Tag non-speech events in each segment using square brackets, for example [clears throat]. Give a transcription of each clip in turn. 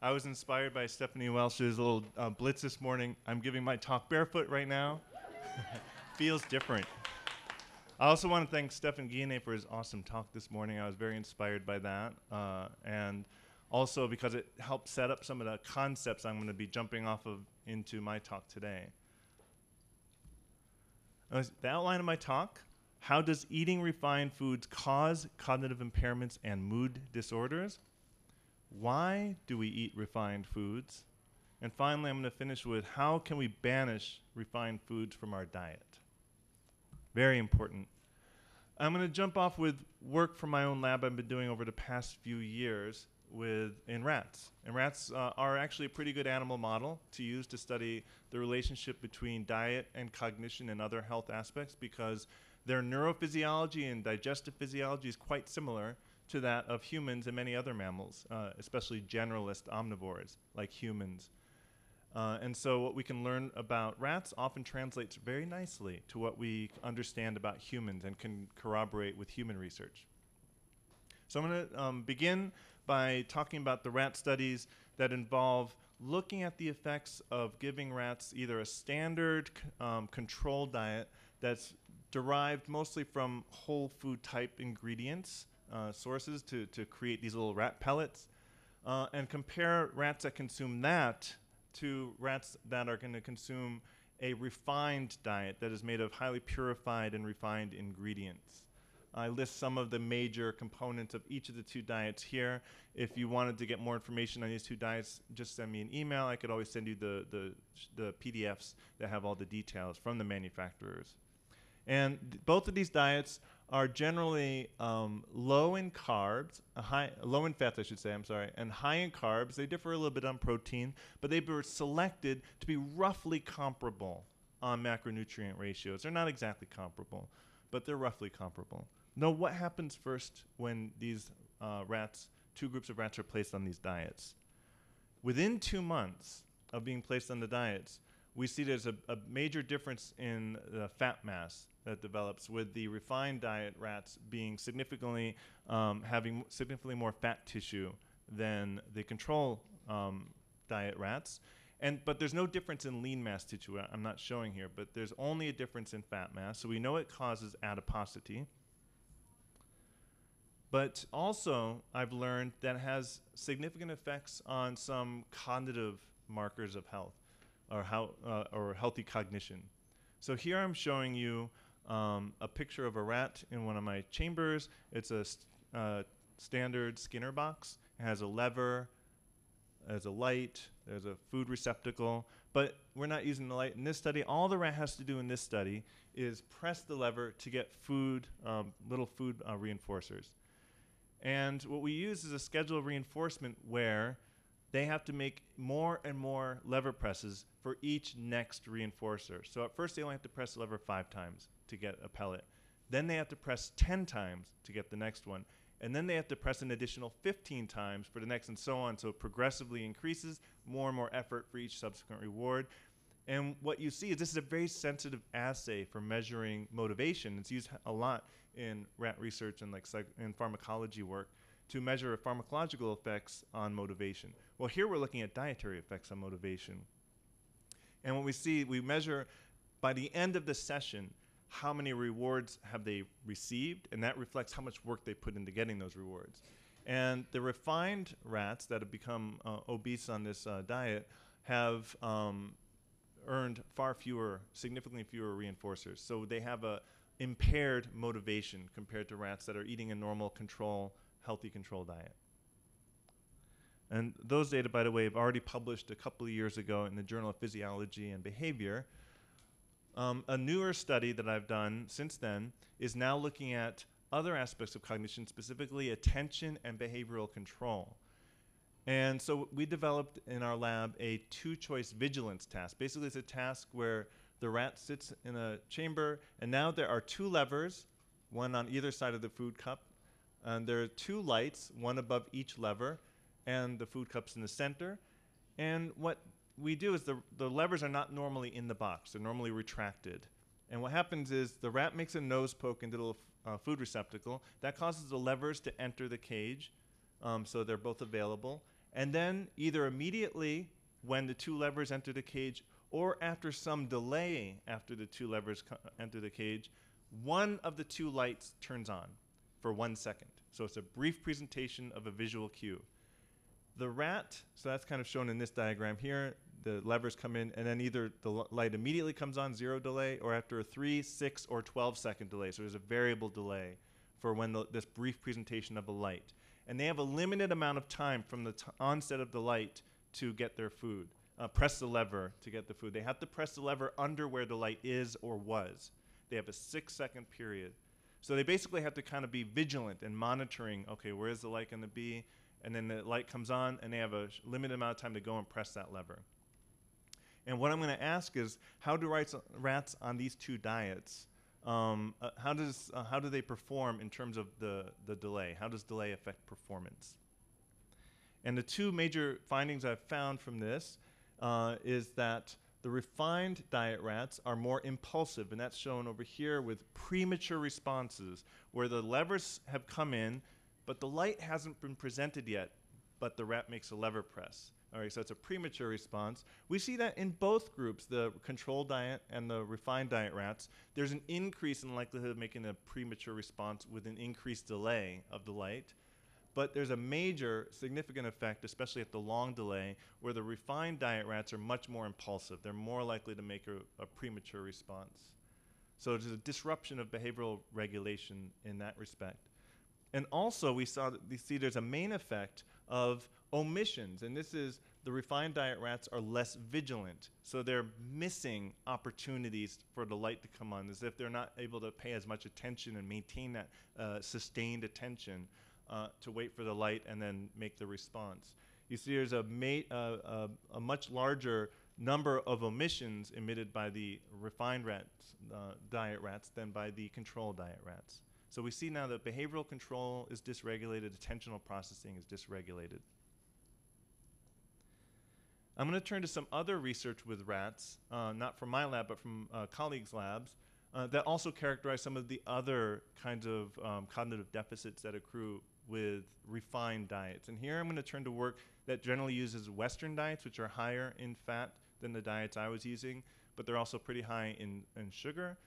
I was inspired by Stephanie Welsh's little uh, blitz this morning. I'm giving my talk barefoot right now. [laughs] Feels different. I also want to thank Stefan Guyenet for his awesome talk this morning. I was very inspired by that. Uh, and also because it helped set up some of the concepts I'm going to be jumping off of into my talk today. The outline of my talk how does eating refined foods cause cognitive impairments and mood disorders? Why do we eat refined foods? And finally, I'm going to finish with how can we banish refined foods from our diet? Very important. I'm going to jump off with work from my own lab I've been doing over the past few years with in rats. And rats uh, are actually a pretty good animal model to use to study the relationship between diet and cognition and other health aspects because their neurophysiology and digestive physiology is quite similar to that of humans and many other mammals, uh, especially generalist omnivores like humans. Uh, and so, what we can learn about rats often translates very nicely to what we understand about humans and can corroborate with human research. So, I'm going to um, begin by talking about the rat studies that involve looking at the effects of giving rats either a standard um, controlled diet that's derived mostly from whole food type ingredients uh, sources to, to create these little rat pellets uh, and compare rats that consume that to rats that are going to consume a refined diet that is made of highly purified and refined ingredients. I list some of the major components of each of the two diets here. If you wanted to get more information on these two diets, just send me an email. I could always send you the, the, the PDFs that have all the details from the manufacturers. And th- both of these diets are generally um, low in carbs, high, low in fats, I should say, I'm sorry, and high in carbs. They differ a little bit on protein, but they were selected to be roughly comparable on macronutrient ratios. They're not exactly comparable, but they're roughly comparable. Now, what happens first when these uh, rats, two groups of rats, are placed on these diets? Within two months of being placed on the diets, we see there's a, a major difference in the fat mass that develops with the refined diet rats being significantly um, having significantly more fat tissue than the control um, diet rats. And but there's no difference in lean mass tissue. I'm not showing here, but there's only a difference in fat mass. So we know it causes adiposity. But also, I've learned that has significant effects on some cognitive markers of health or, how, uh, or healthy cognition. So here I'm showing you um, a picture of a rat in one of my chambers. It's a st- uh, standard Skinner box. It has a lever, there's a light, there's a food receptacle, but we're not using the light in this study. All the rat has to do in this study is press the lever to get food, um, little food uh, reinforcers. And what we use is a schedule of reinforcement where they have to make more and more lever presses for each next reinforcer. So at first they only have to press the lever five times to get a pellet. Then they have to press 10 times to get the next one. And then they have to press an additional 15 times for the next and so on. So it progressively increases, more and more effort for each subsequent reward. And what you see is this is a very sensitive assay for measuring motivation. It's used a lot in rat research and like in pharmacology work to measure pharmacological effects on motivation. Well, here we're looking at dietary effects on motivation. And what we see, we measure by the end of the session how many rewards have they received, and that reflects how much work they put into getting those rewards. And the refined rats that have become uh, obese on this uh, diet have um, earned far fewer, significantly fewer reinforcers. So they have a impaired motivation compared to rats that are eating a normal control, healthy control diet. And those data, by the way, have already published a couple of years ago in the Journal of Physiology and Behavior. Um, a newer study that I've done since then is now looking at other aspects of cognition, specifically attention and behavioral control. And so we developed in our lab a two choice vigilance task. Basically, it's a task where the rat sits in a chamber, and now there are two levers, one on either side of the food cup. And there are two lights, one above each lever, and the food cup's in the center. And what we do is the, the levers are not normally in the box, they're normally retracted. And what happens is the rat makes a nose poke into the uh, food receptacle. That causes the levers to enter the cage, um, so they're both available. And then either immediately when the two levers enter the cage or after some delay after the two levers co- enter the cage, one of the two lights turns on for one second. So it's a brief presentation of a visual cue. The rat, so that's kind of shown in this diagram here. The levers come in, and then either the light immediately comes on, zero delay, or after a three, six, or 12 second delay. So there's a variable delay for when the, this brief presentation of a light. And they have a limited amount of time from the onset of the light to get their food. Uh, press the lever to get the food. They have to press the lever under where the light is or was. They have a six second period. So they basically have to kind of be vigilant and monitoring okay, where is the light going to be? And then the light comes on, and they have a limited amount of time to go and press that lever. And what I'm going to ask is how do rats, rats on these two diets? Um, uh, how does uh, how do they perform in terms of the the delay? How does delay affect performance? And the two major findings I've found from this uh, is that the refined diet rats are more impulsive, and that's shown over here with premature responses, where the levers have come in, but the light hasn't been presented yet, but the rat makes a lever press. All right, so it's a premature response. We see that in both groups, the control diet and the refined diet rats, there's an increase in likelihood of making a premature response with an increased delay of the light. But there's a major significant effect, especially at the long delay, where the refined diet rats are much more impulsive. They're more likely to make a, a premature response. So there's a disruption of behavioral regulation in that respect. And also, we saw that we see there's a main effect of omissions, and this is the refined diet rats are less vigilant, so they're missing opportunities for the light to come on, as if they're not able to pay as much attention and maintain that uh, sustained attention uh, to wait for the light and then make the response. You see, there's a, uh, a much larger number of omissions emitted by the refined rats, uh, diet rats than by the control diet rats. So we see now that behavioral control is dysregulated, attentional processing is dysregulated. I'm going to turn to some other research with rats, uh, not from my lab, but from uh, colleagues' labs, uh, that also characterize some of the other kinds of um, cognitive deficits that accrue with refined diets. And here I'm going to turn to work that generally uses Western diets, which are higher in fat than the diets I was using, but they're also pretty high in, in sugar.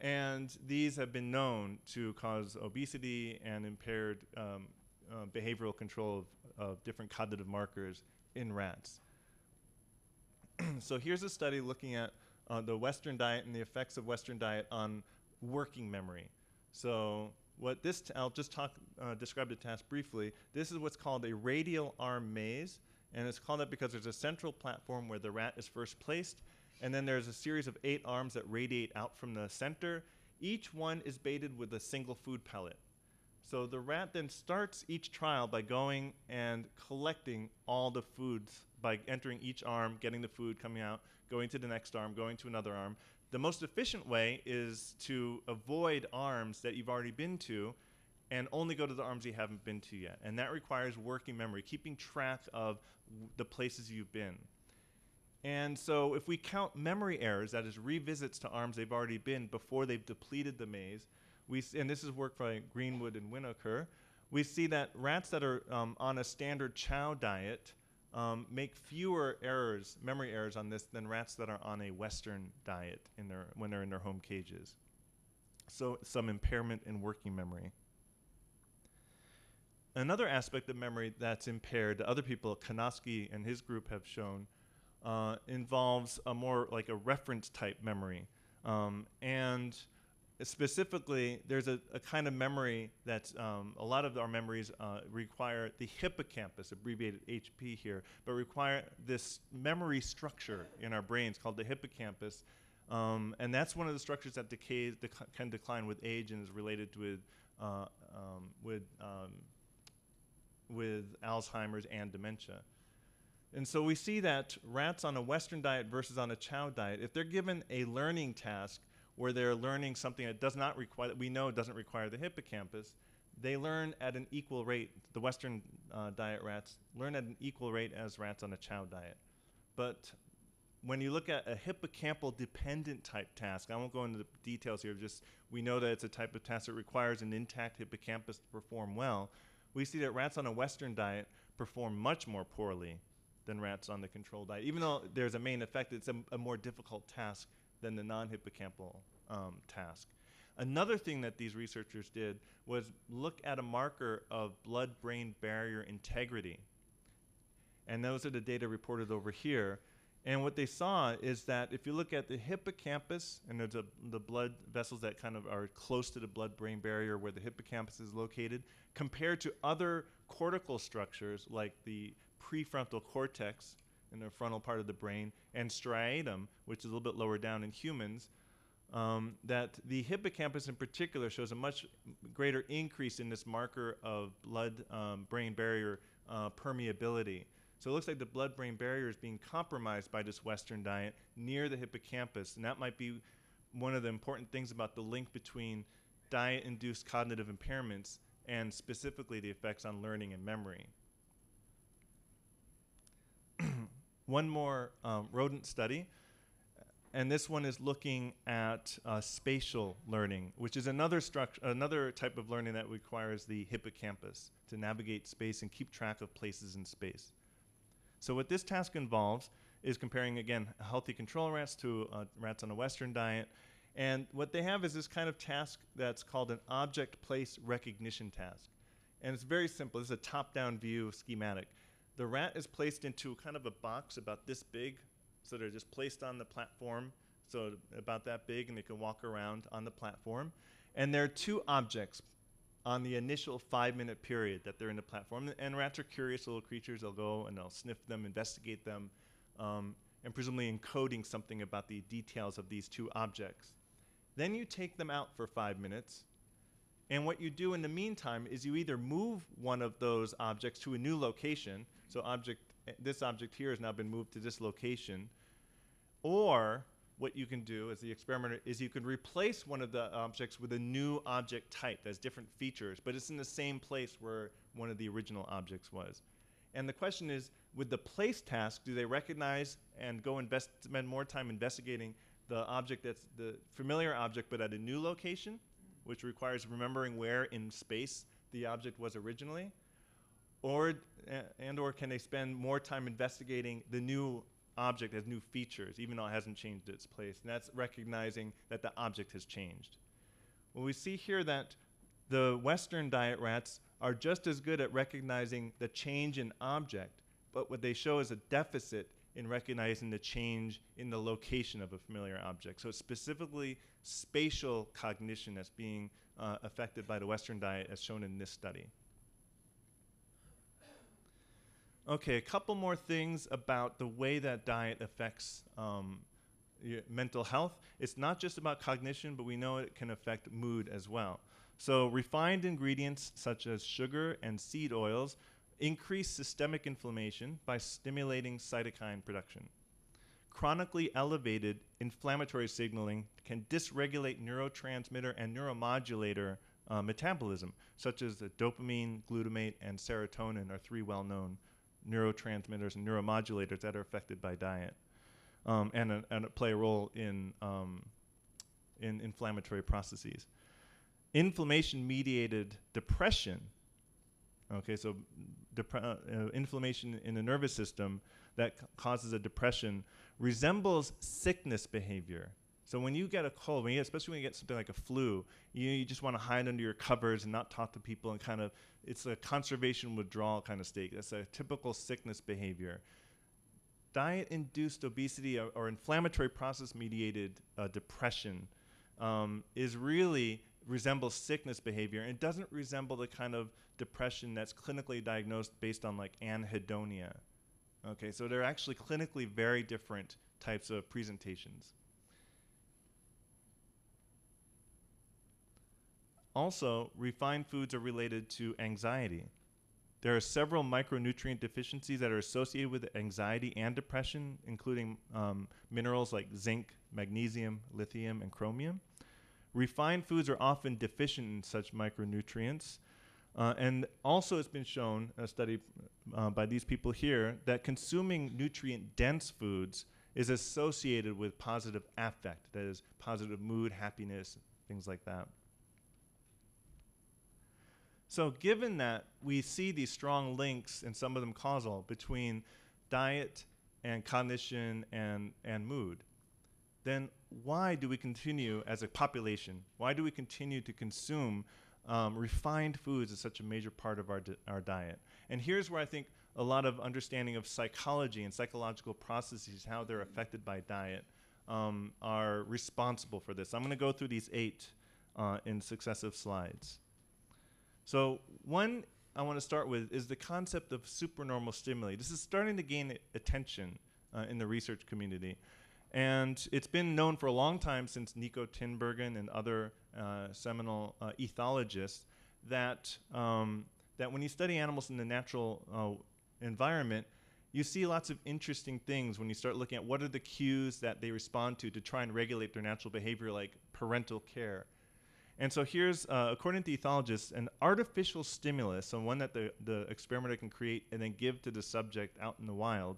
And these have been known to cause obesity and impaired um, uh, behavioral control of, of different cognitive markers in rats. [clears throat] so here's a study looking at uh, the Western diet and the effects of Western diet on working memory. So what this, I'll just talk, uh, describe the task briefly. This is what's called a radial arm maze, and it's called that because there's a central platform where the rat is first placed, and then there's a series of eight arms that radiate out from the center. Each one is baited with a single food pellet. So the rat then starts each trial by going and collecting all the foods by entering each arm, getting the food coming out, going to the next arm, going to another arm. The most efficient way is to avoid arms that you've already been to and only go to the arms you haven't been to yet. And that requires working memory, keeping track of the places you've been. And so if we count memory errors, that is revisits to arms they've already been before they've depleted the maze, we and this is work by Greenwood and Winocur, we see that rats that are um, on a standard chow diet um, make fewer errors, memory errors on this than rats that are on a Western diet in their, when they're in their home cages. So some impairment in working memory. Another aspect of memory that's impaired, other people, Kanoski and his group have shown, uh, involves a more like a reference type memory. Um, and specifically, there's a, a, kind of memory that um, a lot of our memories uh, require the hippocampus, abbreviated HP here, but require this memory structure in our brains called the hippocampus. Um, and that's one of the structures that decays, dec- can decline with age and is related with, uh, um, with, um, with Alzheimer's and dementia. And so we see that rats on a Western diet versus on a chow diet, if they're given a learning task where they're learning something that does not require, that we know doesn't require the hippocampus, they learn at an equal rate. The Western uh, diet rats learn at an equal rate as rats on a chow diet. But when you look at a hippocampal dependent type task, I won't go into the details here, just we know that it's a type of task that requires an intact hippocampus to perform well. We see that rats on a Western diet perform much more poorly than rats on the control diet. Even though there's a main effect, it's a, a more difficult task than the non-hippocampal um, task. Another thing that these researchers did was look at a marker of blood-brain barrier integrity. And those are the data reported over here. And what they saw is that if you look at the hippocampus, and there's a, the blood vessels that kind of are close to the blood-brain barrier where the hippocampus is located, compared to other cortical structures like the prefrontal cortex in the frontal part of the brain and striatum, which is a little bit lower down in humans, um, that the hippocampus in particular shows a much greater increase in this marker of blood-brain um, barrier uh, permeability. So it looks like the blood-brain barrier is being compromised by this Western diet near the hippocampus, and that might be one of the important things about the link between diet-induced cognitive impairments and specifically the effects on learning and memory. One more um, rodent study and this one is looking at uh, spatial learning, which is another structure, another type of learning that requires the hippocampus to navigate space and keep track of places in space. So what this task involves is comparing again healthy control rats to uh, rats on a Western diet, and what they have is this kind of task that's called an object place recognition task, and it's very simple. This is a top-down view schematic. The rat is placed into kind of a box about this big so they're just placed on the platform, so about that big, and they can walk around on the platform. And there are two objects on the initial five minute period that they're in the platform. And rats are curious little creatures. They'll go and they'll sniff them, investigate them, um, and presumably encoding something about the details of these two objects. Then you take them out for five minutes. And what you do in the meantime is you either move one of those objects to a new location. So object this object here has now been moved to this location. Or what you can do as the experimenter is you can replace one of the objects with a new object type that has different features, but it's in the same place where one of the original objects was. And the question is, with the place task, do they recognize and go invest, spend more time investigating the object that's the familiar object but at a new location, which requires remembering where in space the object was originally? Or and or can they spend more time investigating the new object as new features, even though it hasn't changed its place? And that's recognizing that the object has changed. Well, we see here that the Western diet rats are just as good at recognizing the change in object, but what they show is a deficit in recognizing the change in the location of a familiar object. So it's specifically spatial cognition that's being uh, affected by the Western diet as shown in this study. Okay, a couple more things about the way that diet affects um, mental health. It's not just about cognition, but we know it can affect mood as well. So, refined ingredients such as sugar and seed oils increase systemic inflammation by stimulating cytokine production. Chronically elevated inflammatory signaling can dysregulate neurotransmitter and neuromodulator uh, metabolism, such as the dopamine, glutamate, and serotonin are three well known neurotransmitters and neuromodulators that are affected by diet um, and, a, and play a role in, um, in inflammatory processes. Inflammation mediated depression, okay, so depre- uh, uh, inflammation in the nervous system that causes a depression resembles sickness behavior. So when you get a cold, when you, especially when you get something like a flu, you, you just want to hide under your covers and not talk to people and kind of it's a conservation withdrawal kind of state. That's a typical sickness behavior. Diet-induced obesity or, or inflammatory process-mediated uh, depression um, is really resembles sickness behavior and it doesn't resemble the kind of depression that's clinically diagnosed based on like anhedonia. Okay, so they're actually clinically very different types of presentations. Also, refined foods are related to anxiety. There are several micronutrient deficiencies that are associated with anxiety and depression, including um, minerals like zinc, magnesium, lithium, and chromium. Refined foods are often deficient in such micronutrients. Uh, and also, it's been shown, a study uh, by these people here, that consuming nutrient dense foods is associated with positive affect, that is, positive mood, happiness, things like that. So, given that we see these strong links, and some of them causal, between diet and cognition and, and mood, then why do we continue as a population? Why do we continue to consume um, refined foods as such a major part of our, di- our diet? And here's where I think a lot of understanding of psychology and psychological processes, how they're affected by diet, um, are responsible for this. I'm going to go through these eight uh, in successive slides. So, one I want to start with is the concept of supernormal stimuli. This is starting to gain attention uh, in the research community. And it's been known for a long time since Niko Tinbergen and other uh, seminal uh, ethologists that, um, that when you study animals in the natural uh, environment, you see lots of interesting things when you start looking at what are the cues that they respond to to try and regulate their natural behavior, like parental care and so here's, uh, according to ethologists, an artificial stimulus, so one that the, the experimenter can create and then give to the subject out in the wild,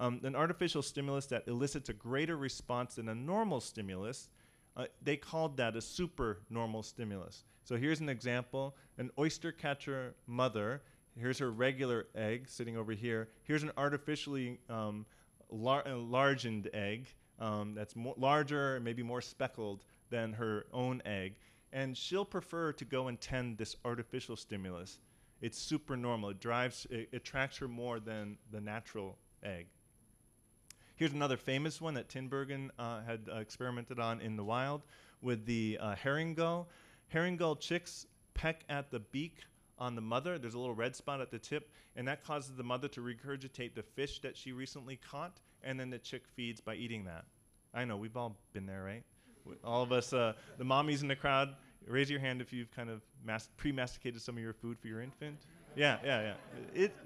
um, an artificial stimulus that elicits a greater response than a normal stimulus, uh, they called that a super normal stimulus. So here's an example an oyster catcher mother. Here's her regular egg sitting over here. Here's an artificially um, lar- enlarged egg um, that's larger, maybe more speckled than her own egg and she'll prefer to go and tend this artificial stimulus. It's super normal. It drives, it, attracts her more than the natural egg. Here's another famous one that Tinbergen uh, had uh, experimented on in the wild with the uh, herring gull. Herring gull chicks peck at the beak on the mother. There's a little red spot at the tip, and that causes the mother to regurgitate the fish that she recently caught, and then the chick feeds by eating that. I know, we've all been there, right? All of us, uh, the mommies in the crowd, raise your hand if you've kind of mas- pre-masticated some of your food for your infant. Yeah, yeah, yeah. It,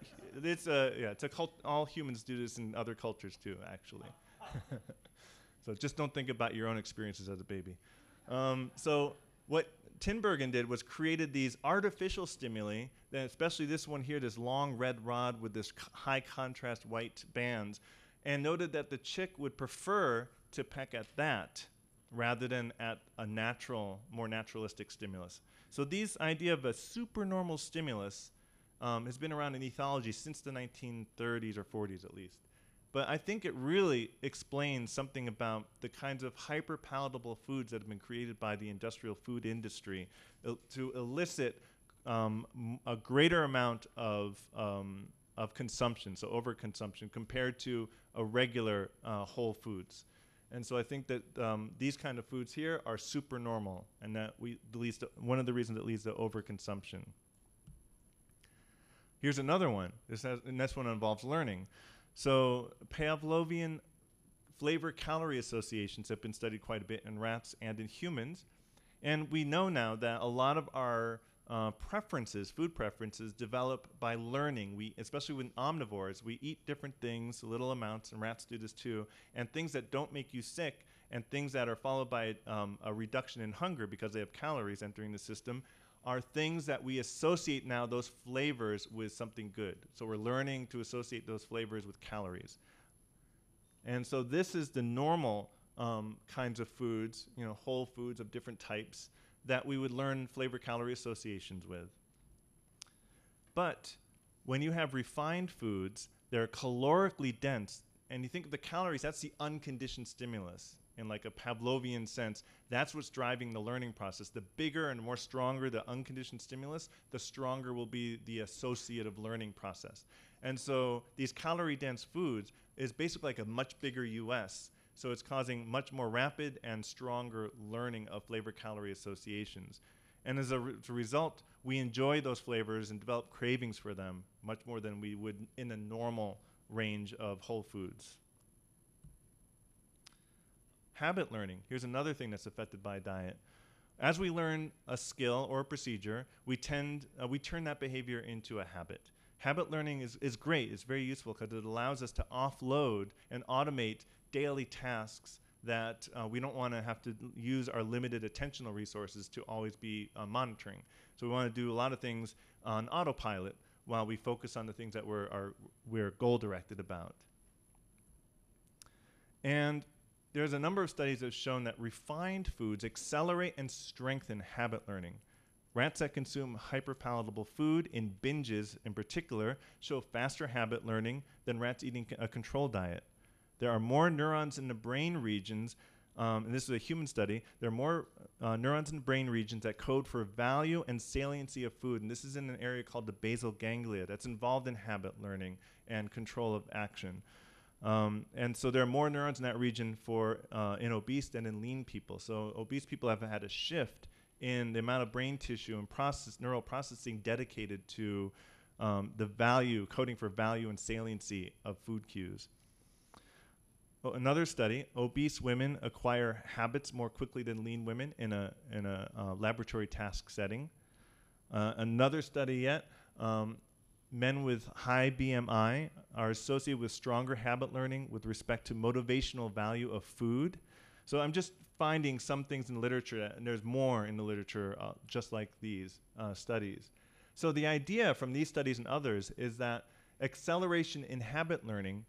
it's a yeah. It's a cult. All humans do this in other cultures too, actually. [laughs] so just don't think about your own experiences as a baby. Um, so what Tinbergen did was created these artificial stimuli, then especially this one here, this long red rod with this high contrast white bands, and noted that the chick would prefer to peck at that rather than at a natural, more naturalistic stimulus. So this idea of a supernormal stimulus um, has been around in ethology since the 1930s or 40s at least. But I think it really explains something about the kinds of hyper palatable foods that have been created by the industrial food industry uh, to elicit um, a greater amount of, um, of consumption, so overconsumption, compared to a regular uh, whole foods. And so I think that um, these kind of foods here are super normal, and that we leads to, one of the reasons it leads to overconsumption. Here's another one. This has, and this one involves learning. So Pavlovian flavor calorie associations have been studied quite a bit in rats and in humans, and we know now that a lot of our uh, preferences, food preferences, develop by learning. We, especially with omnivores, we eat different things, little amounts, and rats do this too, and things that don't make you sick, and things that are followed by um, a reduction in hunger because they have calories entering the system, are things that we associate now those flavors with something good. So we're learning to associate those flavors with calories. And so this is the normal um, kinds of foods, you know, whole foods of different types that we would learn flavor calorie associations with. But when you have refined foods, they're calorically dense, and you think of the calories, that's the unconditioned stimulus in like a Pavlovian sense. That's what's driving the learning process. The bigger and more stronger the unconditioned stimulus, the stronger will be the associative learning process. And so these calorie dense foods is basically like a much bigger US so it's causing much more rapid and stronger learning of flavor calorie associations. And as a, re- result, we enjoy those flavors and develop cravings for them much more than we would in a normal range of whole foods. Habit learning. Here's another thing that's affected by diet. As we learn a skill or a procedure, we tend uh, we turn that behavior into a habit. Habit learning is, is great. It's very useful because it allows us to offload and automate daily tasks that uh, we don't want to have to use our limited attentional resources to always be uh, monitoring. So we want to do a lot of things on autopilot while we focus on the things that we're, are, we're goal directed about. And there's a number of studies that have shown that refined foods accelerate and strengthen habit learning. Rats that consume hyperpalatable food in binges, in particular, show faster habit learning than rats eating a control diet. There are more neurons in the brain regions, um, and this is a human study. There are more uh, neurons in the brain regions that code for value and saliency of food, and this is in an area called the basal ganglia that's involved in habit learning and control of action. Um, and so there are more neurons in that region for uh, in obese than in lean people. So obese people have had a shift in the amount of brain tissue and process neural processing dedicated to um, the value coding for value and saliency of food cues. Well, another study: obese women acquire habits more quickly than lean women in a in a uh, laboratory task setting. Uh, another study yet. Um, men with high BMI are associated with stronger habit learning with respect to motivational value of food. So I'm just finding some things in the literature, and there's more in the literature uh, just like these uh, studies. So the idea from these studies and others is that acceleration in habit learning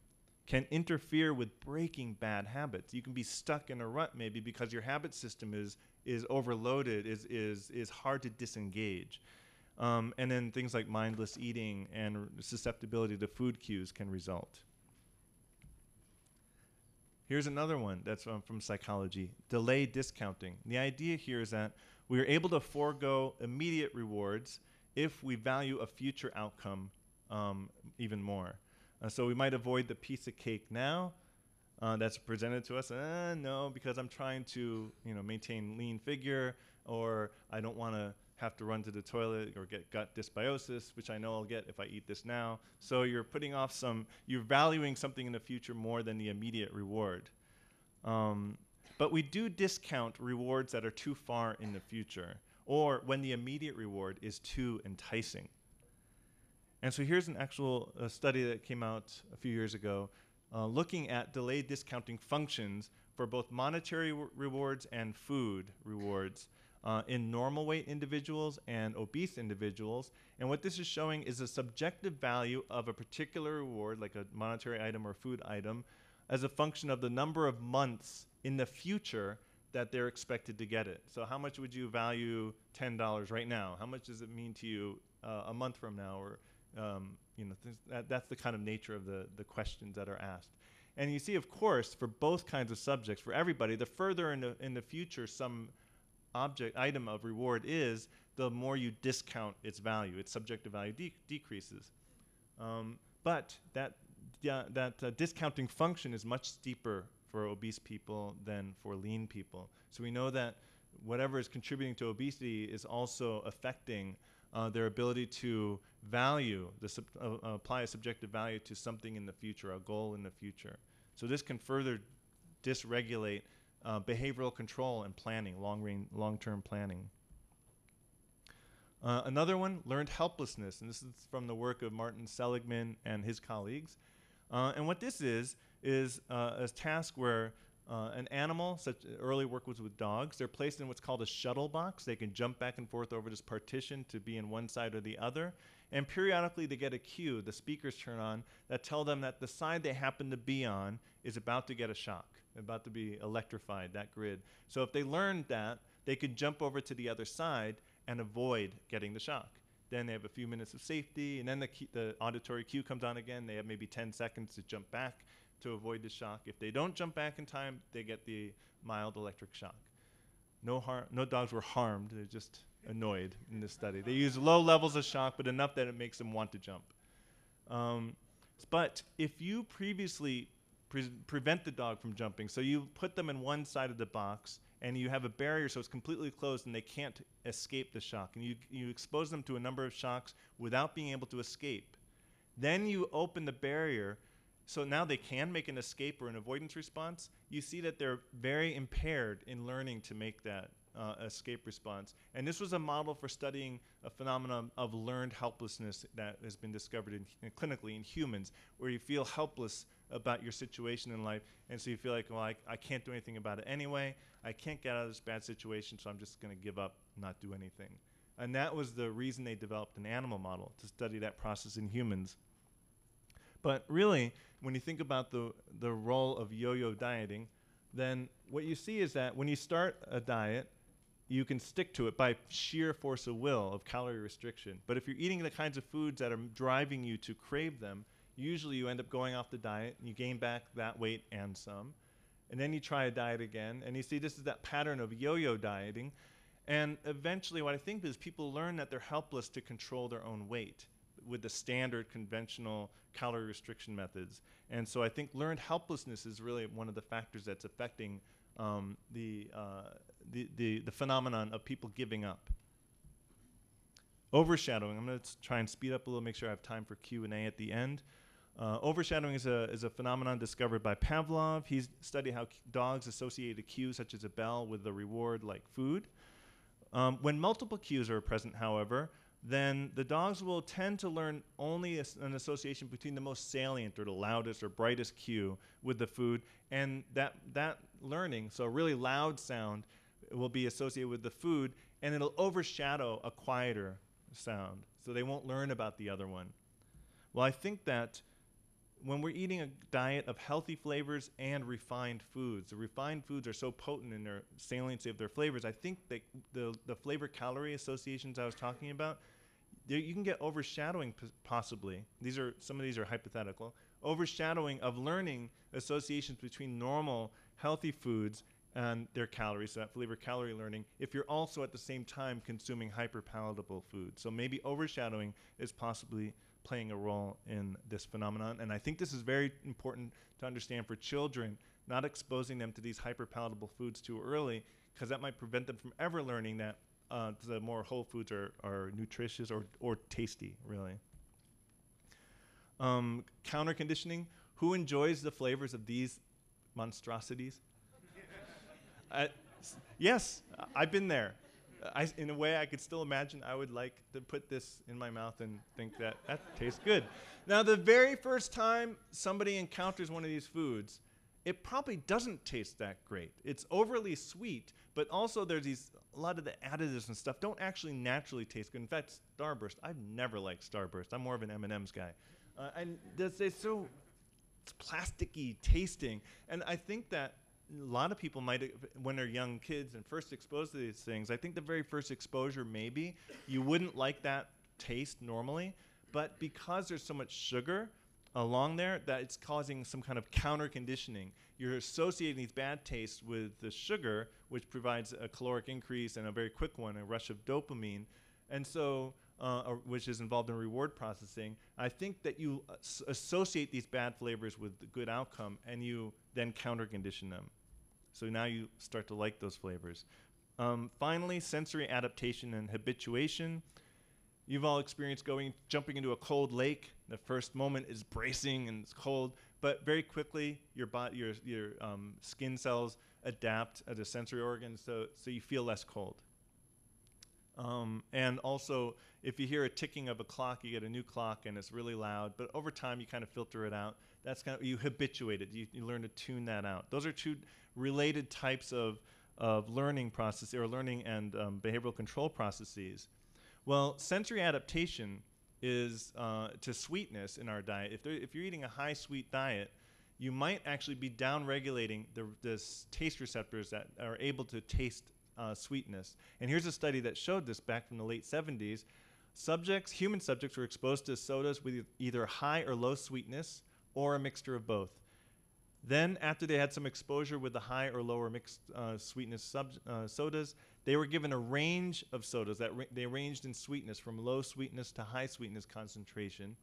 can interfere with breaking bad habits. You can be stuck in a rut maybe because your habit system is is overloaded, is is is hard to disengage. Um, and then things like mindless eating and susceptibility to food cues can result. Here's another one that's um, from psychology delay discounting. The idea here is that we are able to forego immediate rewards if we value a future outcome um, even more. Uh, so we might avoid the piece of cake now uh, that's presented to us. Uh, no, because I'm trying to you know maintain lean figure, or I don't want to have to run to the toilet or get gut dysbiosis, which I know I'll get if I eat this now. So you're putting off some, you're valuing something in the future more than the immediate reward. Um, but we do discount rewards that are too far in the future or when the immediate reward is too enticing. And so here's an actual uh, study that came out a few years ago uh, looking at delayed discounting functions for both monetary rewards and food rewards uh, in normal weight individuals and obese individuals. And what this is showing is a subjective value of a particular reward, like a monetary item or food item, as a function of the number of months in the future that they're expected to get it. So, how much would you value $10 right now? How much does it mean to you uh, a month from now? Or, um, you know, that, that's the kind of nature of the, the questions that are asked. And you see, of course, for both kinds of subjects, for everybody, the further in the, in the future some object item of reward is, the more you discount its value. Its subjective value de- decreases. Um, but that that uh, discounting function is much steeper for obese people than for lean people. So we know that whatever is contributing to obesity is also affecting uh, their ability to value, the sub- uh, apply a subjective value to something in the future, a goal in the future. So this can further dysregulate uh, behavioral control and planning, long range, long-term planning. Uh, another one, learned helplessness, and this is from the work of Martin Seligman and his colleagues. Uh, and what this is is uh, a task where uh, an animal, such early work was with dogs, they're placed in what's called a shuttle box. They can jump back and forth over this partition to be in one side or the other. And periodically they get a cue, the speakers turn on, that tell them that the side they happen to be on is about to get a shock about to be electrified, that grid. So if they learned that, they could jump over to the other side and avoid getting the shock. Then they have a few minutes of safety, and then the, the auditory cue comes on again. They have maybe 10 seconds to jump back to avoid the shock. If they don't jump back in time, they get the mild electric shock. No, no dogs were harmed, they're just annoyed in this study. They use low levels of shock, but enough that it makes them want to jump. Um, but if you previously pre- prevent the dog from jumping. So you put them in one side of the box and you have a barrier so it's completely closed and they can't escape the shock. And you, you expose them to a number of shocks without being able to escape. Then you open the barrier so now they can make an escape or an avoidance response. You see that they're very impaired in learning to make that uh, escape response. And this was a model for studying a phenomenon of learned helplessness that has been discovered in, in clinically in humans, where you feel helpless about your situation in life. And so you feel like, well, I, I can't do anything about it anyway. I can't get out of this bad situation, so I'm just going to give up, not do anything. And that was the reason they developed an animal model to study that process in humans. But really, when you think about the, the role of yo yo dieting, then what you see is that when you start a diet, you can stick to it by sheer force of will of calorie restriction. But if you're eating the kinds of foods that are driving you to crave them, usually you end up going off the diet and you gain back that weight and some. And then you try a diet again, and you see this is that pattern of yo yo dieting. And eventually, what I think is people learn that they're helpless to control their own weight with the standard conventional calorie restriction methods. And so I think learned helplessness is really one of the factors that's affecting um, the, uh, the, the, the phenomenon of people giving up. Overshadowing. I'm going to try and speed up a little, make sure I have time for Q&A at the end. Uh, overshadowing is a, is a phenomenon discovered by Pavlov. He studied how dogs associated cues such as a bell with a reward like food. Um, when multiple cues are present, however, then the dogs will tend to learn only an association between the most salient or the loudest or brightest cue with the food. And that, that learning, so a really loud sound, will be associated with the food and it'll overshadow a quieter sound. So they won't learn about the other one. Well, I think that when we're eating a diet of healthy flavors and refined foods, the refined foods are so potent in their saliency of their flavors. I think that the, the flavor calorie associations I was talking about there, you can get overshadowing possibly. These are some of these are hypothetical. Overshadowing of learning associations between normal healthy foods and their calories, so that flavor calorie learning, if you're also at the same time consuming hyper palatable food. So maybe overshadowing is possibly playing a role in this phenomenon. And I think this is very important to understand for children, not exposing them to these hyper palatable foods too early, because that might prevent them from ever learning that uh, the more whole foods are, are nutritious or, or tasty, really. Um, counter conditioning. Who enjoys the flavors of these monstrosities? [laughs] yes, I've been there. I, in a way, I could still imagine I would like to put this in my mouth and think that that tastes good. Now, the very first time somebody encounters one of these foods, it probably doesn't taste that great. It's overly sweet, but also there's these a lot of the additives and stuff don't actually naturally taste good. In fact, Starburst, I've never liked Starburst. I'm more of an M&M's guy. Uh, and it's so it's plasticky tasting. And I think that a lot of people might, when they're young kids and first exposed to these things, I think the very first exposure, maybe, you wouldn't like that taste normally. But because there's so much sugar, along there that it's causing some kind of counter conditioning. You're associating these bad tastes with the sugar, which provides a caloric increase and a very quick one, a rush of dopamine. And so, uh, which is involved in reward processing. I think that you associate these bad flavors with the good outcome and you then counter condition them. So now you start to like those flavors. Um, finally, sensory adaptation and habituation. You've all experienced going, jumping into a cold lake. The first moment is bracing and it's cold, but very quickly your body, your your um, skin cells adapt as a sensory organ, so so you feel less cold. Um, and also, if you hear a ticking of a clock, you get a new clock and it's really loud. But over time, you kind of filter it out. That's kind of you habituate it. You, you learn to tune that out. Those are two related types of of learning processes or learning and um, behavioral control processes. Well, sensory adaptation is uh, to sweetness in our diet. If, if you're eating a high sweet diet, you might actually be downregulating the, the taste receptors that are able to taste uh, sweetness. And here's a study that showed this back from the late 70s. Subjects, human subjects, were exposed to sodas with either high or low sweetness or a mixture of both. Then, after they had some exposure with the high or lower mixed uh, sweetness sub, uh, sodas, they were given a range of sodas that ra- they ranged in sweetness from low sweetness to high sweetness concentration.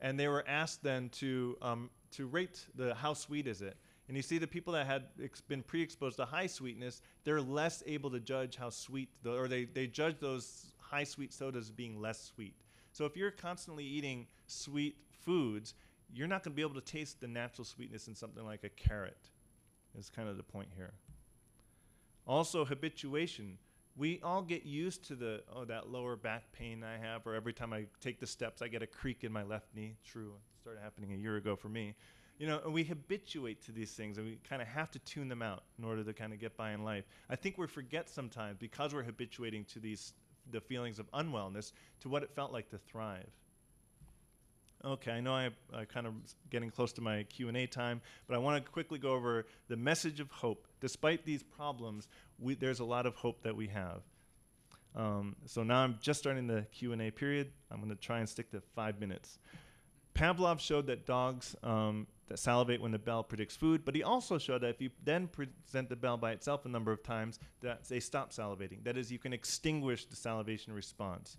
And they were asked then to, um, to rate the how sweet is it. And you see the people that had been pre-exposed to high sweetness, they're less able to judge how sweet, the, or they, they judge those high sweet sodas as being less sweet. So if you're constantly eating sweet foods, you're not going to be able to taste the natural sweetness in something like a carrot. Is kind of the point here. Also, habituation. We all get used to the oh that lower back pain I have, or every time I take the steps I get a creak in my left knee. True, it started happening a year ago for me. You know, and we habituate to these things, and we kind of have to tune them out in order to kind of get by in life. I think we forget sometimes because we're habituating to these the feelings of unwellness to what it felt like to thrive. Okay, I know I, I kind of getting close to my Q&A time, but I want to quickly go over the message of hope. Despite these problems, we, there's a lot of hope that we have. Um, so now I'm just starting the Q&A period. I'm going to try and stick to five minutes. Pavlov showed that dogs um, that salivate when the bell predicts food, but he also showed that if you then present the bell by itself a number of times, that they stop salivating. That is, you can extinguish the salivation response.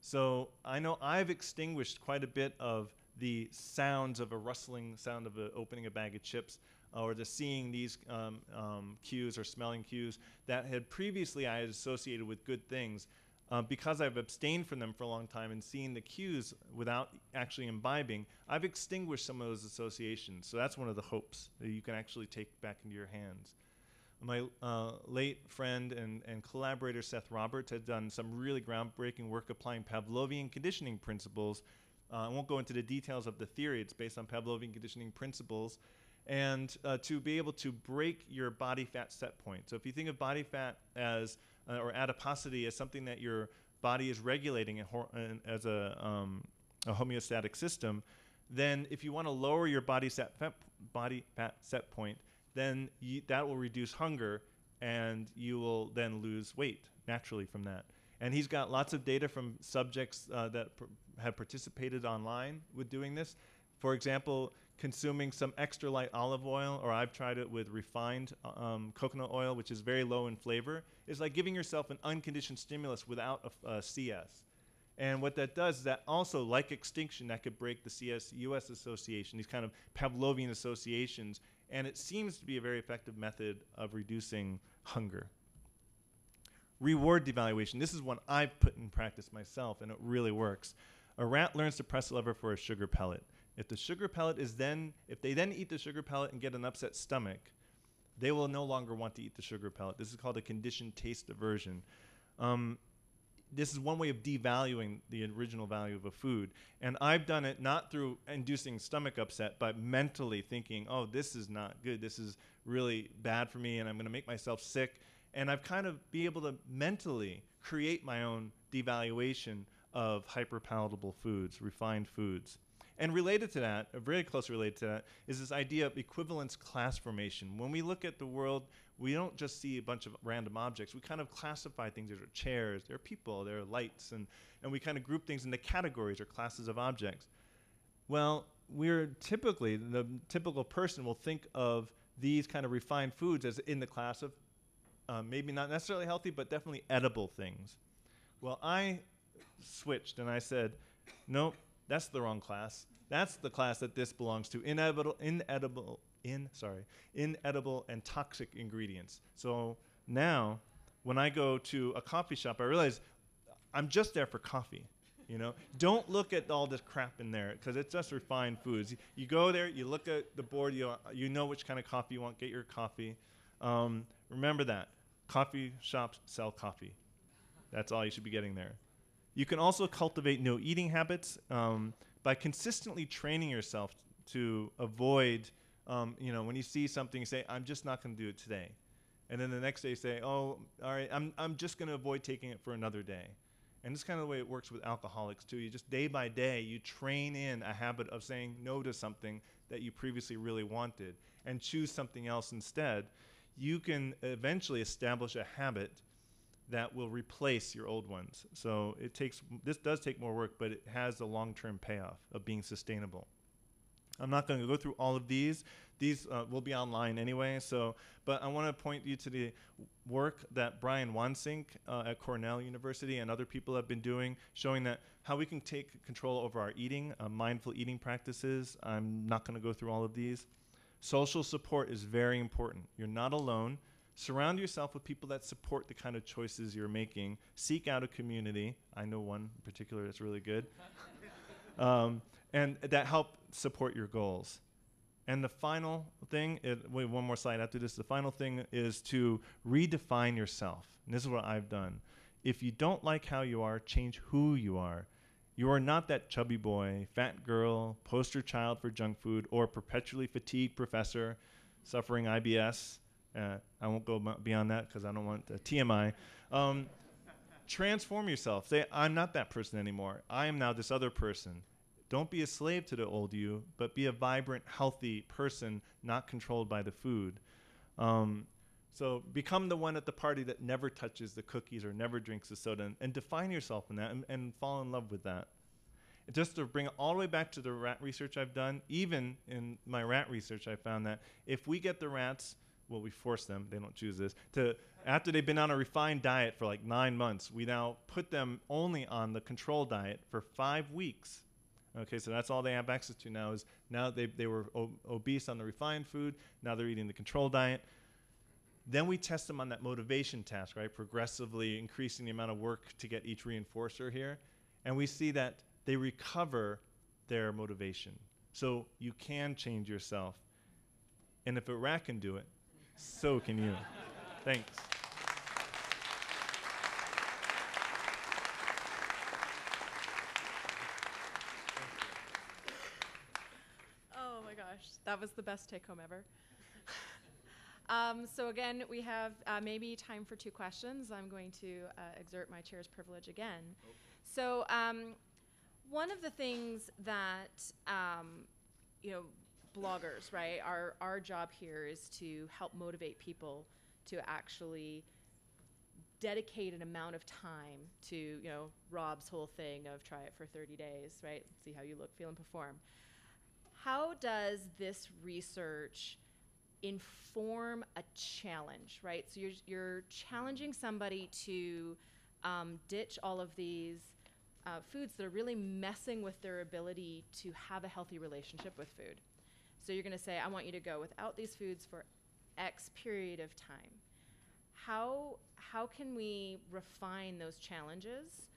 So I know I've extinguished quite a bit of the sounds of a rustling sound of a, opening a bag of chips or the seeing these um, um, cues or smelling cues that had previously I had associated with good things. Uh, because I've abstained from them for a long time and seen the cues without actually imbibing, I've extinguished some of those associations. So that's one of the hopes that you can actually take back into your hands. My uh, late friend and, and collaborator Seth Roberts had done some really groundbreaking work applying Pavlovian conditioning principles. Uh, I won't go into the details of the theory, it's based on Pavlovian conditioning principles and uh, to be able to break your body fat set point. So if you think of body fat as uh, or adiposity as something that your body is regulating as a, um, a, homeostatic system, then if you want to lower your body, set body fat set point, then you, that will reduce hunger and you will then lose weight naturally from that. And he's got lots of data from subjects uh, that pr- have participated online with doing this. For example, consuming some extra light olive oil, or I've tried it with refined um, coconut oil, which is very low in flavor, is like giving yourself an unconditioned stimulus without a, a CS. And what that does is that also, like extinction, that could break the CS US association, these kind of Pavlovian associations, and it seems to be a very effective method of reducing hunger. Reward devaluation. This is one I've put in practice myself, and it really works. A rat learns to press a lever for a sugar pellet. If the sugar pellet is then, if they then eat the sugar pellet and get an upset stomach, they will no longer want to eat the sugar pellet. This is called a conditioned taste aversion. Um, this is one way of devaluing the original value of a food. And I've done it not through inducing stomach upset, but mentally thinking, oh, this is not good. This is really bad for me, and I'm going to make myself sick. And I've kind of be able to mentally create my own devaluation of hyperpalatable foods, refined foods. And related to that, very closely related to that, is this idea of equivalence class formation. When we look at the world, we don't just see a bunch of random objects. We kind of classify things. There are chairs, there are people, there are lights, and, and we kind of group things into categories or classes of objects. Well, we're typically, the typical person will think of these kind of refined foods as in the class of uh, maybe not necessarily healthy, but definitely edible things. Well, I switched and I said, nope, that's the wrong class. That's the class that this belongs to. Inedible, inedible, in sorry, inedible and toxic ingredients. So now, when I go to a coffee shop, I realize I'm just there for coffee. You know, don't look at all this crap in there because it's just refined foods. You go there, you look at the board, you you know which kind of coffee you want. Get your coffee. Um, remember that coffee shops sell coffee. That's all you should be getting there. You can also cultivate no eating habits um, by consistently training yourself to avoid, um, you know, when you see something, say, I'm just not going to do it today. And then the next day, say, oh, all right, I'm, I'm just going to avoid taking it for another day. And it's kind of the way it works with alcoholics too. You just day by day, you train in a habit of saying no to something that you previously really wanted and choose something else instead. You can eventually establish a habit that will replace your old ones. So it takes this does take more work, but it has a long-term payoff of being sustainable. I'm not going to go through all of these. These uh, will be online anyway. So, but I want to point you to the work that Brian Wansink uh, at Cornell University and other people have been doing, showing that how we can take control over our eating, uh, mindful eating practices. I'm not going to go through all of these. Social support is very important. You're not alone. Surround yourself with people that support the kind of choices you're making. Seek out a community. I know one in particular that's really good. [laughs] um, and that help support your goals. And the final thing, it, wait, one more slide after this. The final thing is to redefine yourself. And this is what I've done. If you don't like how you are, change who you are. You are not that chubby boy, fat girl, poster child for junk food, or perpetually fatigued professor suffering IBS. Uh, I won't go beyond that because I don't want TMI. Um, transform yourself. Say, I'm not that person anymore. I am now this other person. don't be a slave to the old you, but be a vibrant, healthy person, not controlled by the food. Um, so become the one at the party that never touches the cookies or never drinks the soda, and, and define yourself in that, and, and fall in love with that. Just to bring it all the way back to the rat research I've done, even in my rat research, I found that if we get the rats, well, we force them, they don't choose this, to after they've been on a refined diet for like nine months, we now put them only on the control diet for five weeks. Okay, so that's all they have access to now is now they, they were obese on the refined food, now they're eating the control diet. Then we test them on that motivation task, right? Progressively increasing the amount of work to get each reinforcer here. And we see that they recover their motivation. So you can change yourself. And if a rat can do it, so can you. Thanks. Oh my gosh, that was the best take home ever. [laughs] um, so again, we have uh, maybe time for two questions. I'm going to uh, exert my chair's privilege again. So um, one of the things that um, you know, bloggers, right? Our our job here is to help motivate people to actually dedicate an amount of time to you know Rob's whole thing of try it for 30 days, right? See how you look, feel, and perform. How does this research inform a challenge, right? So you're, you're challenging somebody to um, ditch all of these uh, foods that are really messing with their ability to have a healthy relationship with food. So you're going to say, I want you to go without these foods for X period of time. How, how can we refine those challenges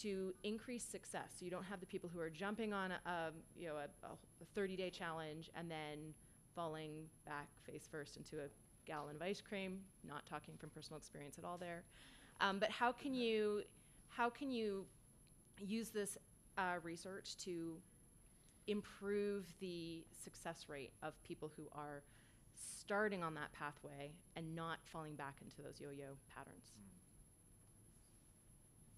to increase success. So you don't have the people who are jumping on a, um, you know a, a 30 day challenge and then falling back face first into a gallon of ice cream. Not talking from personal experience at all there, um, but how can you how can you use this uh, research to improve the success rate of people who are starting on that pathway and not falling back into those yo-yo patterns?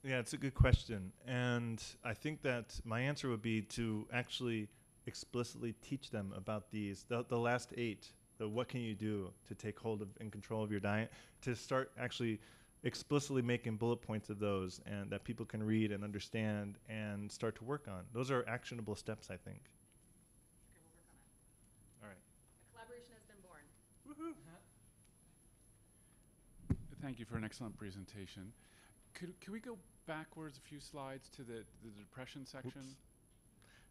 Yeah, it's a good question. And I think that my answer would be to actually explicitly teach them about these, the, the last eight, the what can you do to take hold of and control of your diet, to start actually explicitly making bullet points of those and that people can read and understand and start to work on. Those are actionable steps, I think. Okay, we'll work on it. All right. A collaboration has been born. Thank you for an excellent presentation. Could, could we go backwards a few slides to the, the depression section?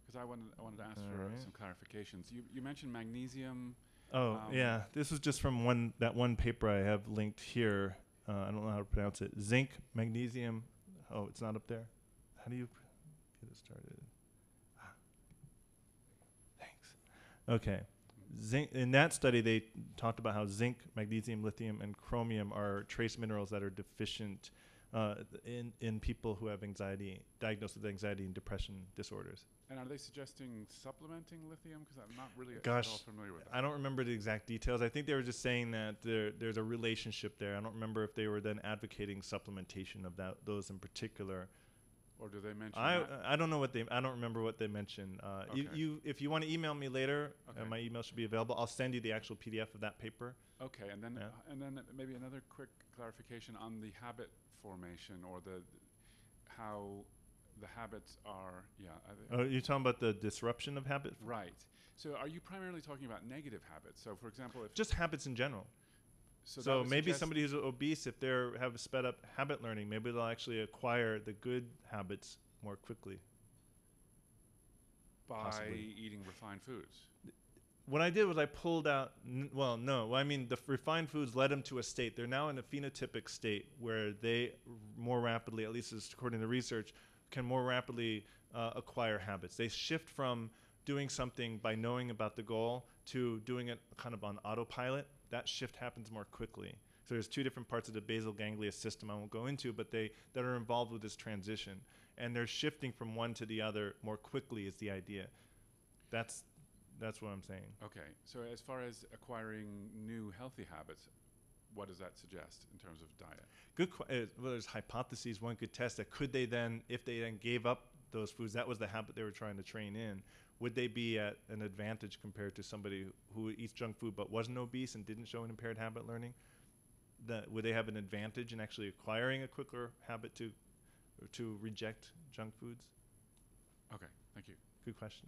Because I wanted, I wanted to ask All for right. some clarifications. You, you mentioned magnesium. Oh, Um, yeah. This is just from one that one paper I have linked here. Uh, I don't know how to pronounce it. Zinc, magnesium. Oh, it's not up there. How do you get it started? Ah. Thanks. Okay. Zinc. In that study, they talked about how zinc, magnesium, lithium, and chromium are trace minerals that are deficient uh, in in people who have anxiety, diagnosed with anxiety and depression disorders. And are they suggesting supplementing lithium? Because I'm not really at Gosh, all familiar with that. I don't remember the exact details. I think they were just saying that there, there's a relationship there. I don't remember if they were then advocating supplementation of that those in particular. Or do they mention I that? I don't know what they I don't remember what they mentioned. Uh, you, Okay. you if you want to email me later, uh, my email should be available. I'll send you the actual PDF of that paper. Okay, and then Yeah. and then maybe another quick clarification on the habit formation or the how the habits are. Yeah. are Oh, you're talking about the disruption of habit? Right. So are you primarily talking about negative habits? So for example, if Just habits in general. so, So, maybe somebody who's obese, if they have sped up habit learning, maybe they'll actually acquire the good habits more quickly. by possibly. eating refined foods. What I did was I pulled out. Well, no, I mean the refined foods led them to a state. They're now in a phenotypic state where they more rapidly, at least as according to research, can more rapidly uh, acquire habits. They shift from doing something by knowing about the goal to doing it kind of on autopilot. That shift happens more quickly. So there's two different parts of the basal ganglia system I won't go into, but they that are involved with this transition, and they're shifting from one to the other more quickly. Is the idea? That's that's what I'm saying. Okay. So as far as acquiring new healthy habits, what does that suggest in terms of diet? Good. Qu- uh, well, there's hypotheses one could test that. Could they then, if they then gave up those foods, that was the habit they were trying to train in. Would they be at an advantage compared to somebody who eats junk food but wasn't obese and didn't show an impaired habit learning? That would they have an advantage in actually acquiring a quicker habit to to reject junk foods? Okay, thank you. Good question.